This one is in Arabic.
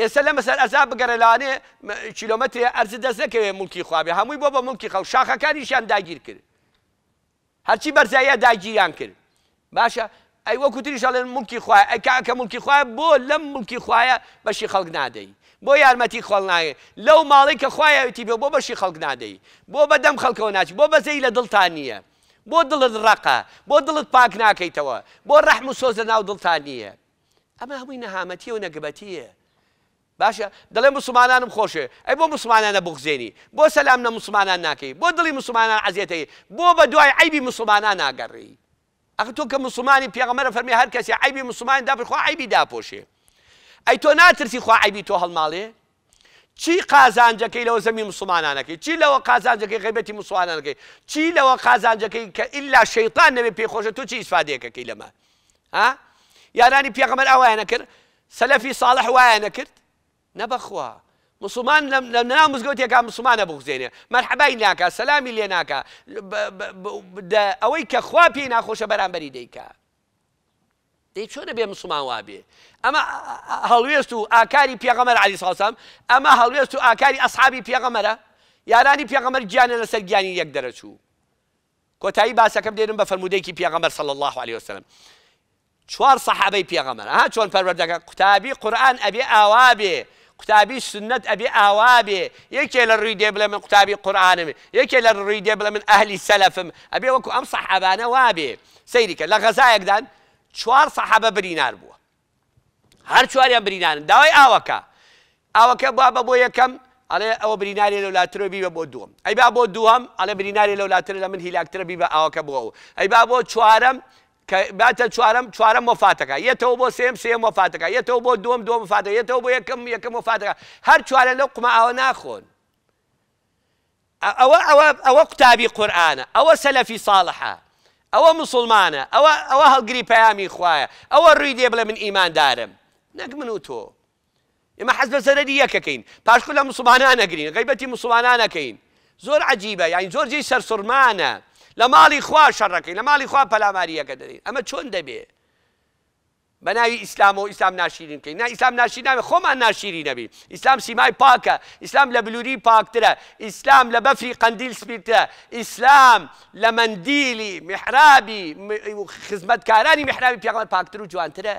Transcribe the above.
ئێستا لە مەسەر ئەزا بگەڕێلانێ کیلومتری ئەرز دەست نەکەوێت ملکی خوابێ هەمووی بۆ بە ملکی خەو شاخەکانیشیان داگیر کرد. هەرچی بەرزایە داگیریان کرد. باشە ئەی وەکوتریشەڵێن ملکی خوای ئەکە ملکی خوای بۆ لەم ملکی خوایە بەشی خەڵک نادەی بۆ یارمەتی خۆڵ نایە لەو ماڵی کە خوایەتی بێ بۆ بەشی خەڵک نادەی بۆ بەدەم خەڵکەوە ناچی بۆ بەزەی لە دڵتان نییە بۆ دڵت ڕقە بۆ دڵت پاک ناکەیتەوە بۆ ڕەحم و سۆزە ناو دڵتان نییە ئەمە هەمووی نەهامەتی و نەگەبەتیە باشە دەڵێ مسلمانانم خۆشێ ئەی بۆ مسلمانانە بغزێنی بۆ سەسلام نە مسلمانان ناکەی بۆ دڵی مسلمانان عزیێتەی بۆ بە دوای عیبی مسلمانان ناگەڕی ئەخ تۆ کە مسلمانی پێغەمەرە فەرمی هەر کەسی عیبی مسلمان داپخوا عیبی داپۆشێ ئەی تۆ ناترسی خوا عیبی تۆ هەڵماڵێ چی قازانجەکەی لەوە زەمی مسلمانانەکەی چی لەوە قازانجەکەی غیبەتی مسلمانانەکەی چی لەوە قازانجەکەی کە ئللا شەیطان نەبێ پێخۆشە تۆ چی ئیسفادەیەەکەی لەمە ها؟ یارانی پێغەمەر ئەوایە نەکرد سەلەفی ساڵح وایە نەکرد نەبەخوا مسلمان لە ناو مزگەوتێکا مسلمانە بغزێنێ مەرحەبای ناکە سەلامی لێ ناکە ئەوەی کە خوا پێی ناخۆشە بەرامبەری دەیکا دەی چۆنە بێ مسلمان وابێ ئەمە هەڵوێست و ئاکاری پێغەمەر علی ساسام ئەمە هەڵوێست و ئاکاری ئەسحابی پێغەمەرە یارانی پێغەمەر گیانە لەسەر گیانی یەک دەرەچوو کۆتایی باسەکەم دێنم بە فەرمودەیەکی پێغەمەر صلی الله عليه وسلم. چوار سەحابەی پێغەمەر ها چۆن پەروەردەکە قوتابی قورآن ئەبێ ئاوا بێ قوتابی سنت ئەبێ ئاوا بێ یەکێ لە ڕووی دێ بڵێ من قوتابی قورآانم یەکێ لە ڕووی دێ بڵێ من ئەهلی سەلفم ئەبێ وەکو ئەم سەحابانە وابێ سەیریکە لە غەزایەکدان چوار سەحابە برینار بووە هەر چواریان برینانن داوای ئاوەکە ئاوەکە بوا بە بۆ یەکەم ئەڵێ ئەوە بریناری لەولاترە بیبە بۆ دووەم. ئەی با بۆ دووەم ئەڵێ بریناری لەولاتر لە من هیلاکترە بیبە ئاوەکە بووە. ئەی با بۆ چوارەم باتە چوارم چوارم وفاتەکە یەتەوە بۆ سێم سێم وفاتەکە یەتەوە بۆ دوم دوم یەتەوە بۆ یەکەم یەکەم وفاتەکە هەر چوارە لەو قمە ئەوە ناخۆن ئەوە ئەوە ئەوە قوتابی قورآانە ئەوە سەلەفی ساڵحە ئەوە مسلمانە ئەوە ئەوە هەڵگری پەیامی خوایە ئەوە ڕووی دێ بڵێ من ئیماندارم نەک من و تۆ ئێمە حەز بە سەرەری یەکەکەین پاشکو لە مسلمانان نەگرین غیبەتی مسلمانانەکەین زۆر عجیبە یانی زۆر جێی سەرسوورمانە لە ماڵی خوا شەڕەکەی لە ماڵی خوا پەلاماریەکە دەدەین ئەمە چۆن دەبێ؟ بە ناوی ئیسلام و ئیسلام ناشیرین کەین نا ئیسلام ناشی ناوێ خۆمان ناشیری نەبی ئیسلام سیمای پاکە ئیسلام لە بلووری پاکترە ئیسلام لە بەفری قندیل سپیرتە ئیسلام لە مندیلی محرابی خزمەتکارانی محرابی پێغڵ پاکتر و جوانترە.